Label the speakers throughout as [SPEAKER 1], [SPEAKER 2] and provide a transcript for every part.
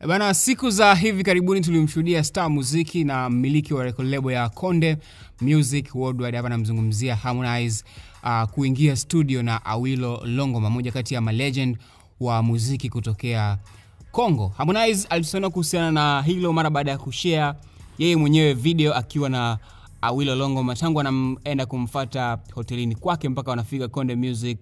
[SPEAKER 1] Bana, siku za hivi karibuni tulimshuhudia star muziki na mmiliki wa record label ya Konde Music Worldwide, hapa namzungumzia Harmonize uh, kuingia studio na Awilo Longoma, moja kati ya malegend wa muziki kutokea Kongo. Harmonize alitusana kuhusiana na hilo mara baada ya kushare yeye mwenyewe video akiwa na Awilo Longoma tangu anaenda kumfata hotelini kwake mpaka wanafika Konde Music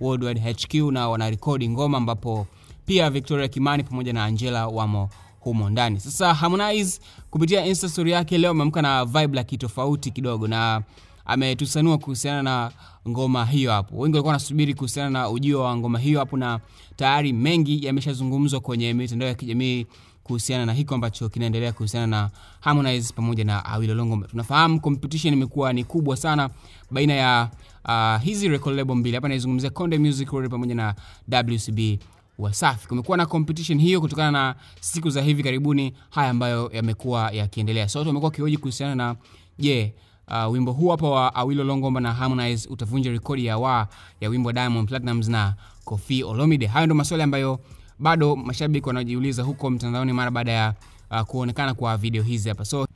[SPEAKER 1] Worldwide HQ na wanarekodi ngoma ambapo pia Victoria Kimani pamoja na Angela wamo humo ndani. Sasa Harmonize kupitia Insta story yake leo ameamka na vibe la kitofauti kidogo na ametusanua kuhusiana na ngoma hiyo hapo. Wengi walikuwa wanasubiri kuhusiana na ujio wa ngoma hiyo hapo, na tayari mengi yameshazungumzwa kwenye mitandao ya kijamii kuhusiana na hiko ambacho kinaendelea kuhusiana na Harmonize pamoja na Awilo Longomba. Tunafahamu competition imekuwa ni kubwa sana baina ya uh, hizi record label mbili. Hapa naizungumzia Konde Music World pamoja na WCB Wasafi. Kumekuwa na competition hiyo kutokana na siku za hivi karibuni haya ambayo yamekuwa yakiendelea. So watu wamekuwa wakioji kuhusiana na je, yeah, uh, wimbo huu hapa wa Awilo Longomba na Harmonize utavunja rekodi ya wa ya wimbo Diamond Platnumz na Koffi Olomide. Hayo ndio maswali ambayo bado mashabiki wanajiuliza huko mtandaoni mara baada ya uh, kuonekana kwa video hizi hapa. So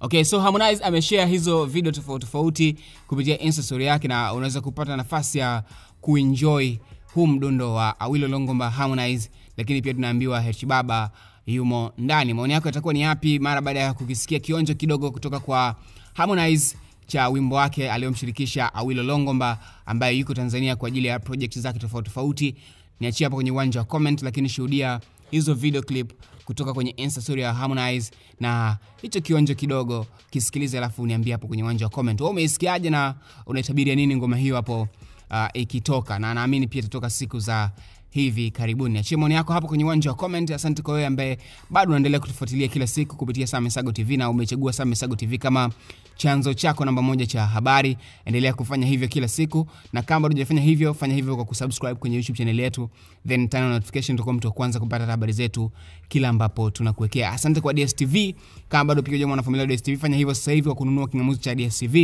[SPEAKER 1] Okay, so Harmonize ameshare hizo video tofauti tofauti kupitia Insta story yake na unaweza kupata nafasi ya kuenjoy huu mdundo wa Awilo Longomba Harmonize, lakini pia tunaambiwa Hechi Baba yumo ndani. Maoni yako yatakuwa ni yapi mara baada ya kukisikia kionjo kidogo kutoka kwa Harmonize cha wimbo wake aliyomshirikisha Awilo Longomba ambaye yuko Tanzania kwa ajili ya project zake tofauti tofauti? Niachie hapo kwenye uwanja wa comment, lakini shuhudia hizo video clip kutoka kwenye Insta story ya Harmonize na hicho kionjo kidogo kisikilize, alafu niambie hapo kwenye uwanja wa comment. Wewe umeisikiaje na unaitabiria nini ngoma hiyo hapo uh, ikitoka? Na naamini pia itatoka siku za hivi karibuni. Achia maoni yako hapo kwenye uwanja wa comment. Asante kwa wewe ambaye bado unaendelea kutufuatilia kila siku kupitia Same Sago TV na umechagua Same Sago TV kama chanzo chako namba moja cha habari. Endelea kufanya hivyo kila siku, na kama bado hujafanya hivyo, fanya hivyo kwa kusubscribe kwenye YouTube channel yetu, then turn on notification, utakuwa mtu wa kwanza kupata habari zetu kila ambapo tunakuwekea. Asante kwa DSTV. Kama bado pia mwana familia wa DSTV, fanya hivyo sasa hivi kwa kununua kingamuzi cha DSTV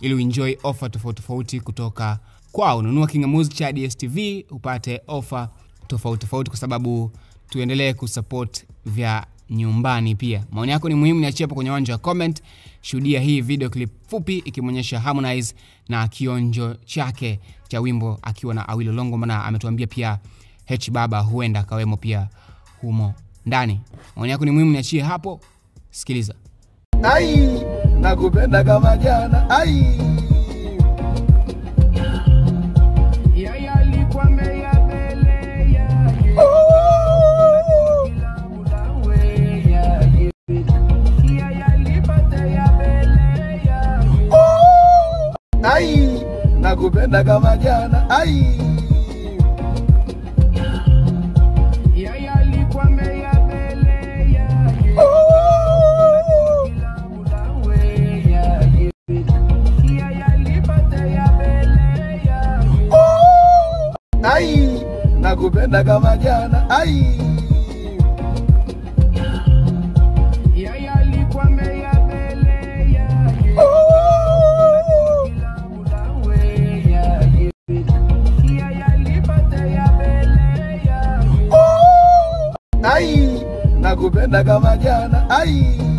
[SPEAKER 1] ili uenjoy offer tofauti tofauti kutoka kwao. Nunua kingamuzi cha DSTV upate ofa tofauti tofauti, kwa sababu tuendelee kusupport vya nyumbani. Pia maoni yako ni muhimu, niachie hapo kwenye uwanja wa comment. Shuhudia hii video clip fupi ikimwonyesha Harmonize na kionjo chake cha wimbo akiwa na Awilo Longo, maana ametuambia pia H Baba huenda akawemo pia humo ndani. Maoni yako ni muhimu, niachie hapo, sikiliza.
[SPEAKER 2] Ai, nakupenda kama jana. Ai. Nakupenda kama jana. Ai. Ai, nakupenda kama jana. Ai. Ai, nakupenda kama jana. Ai.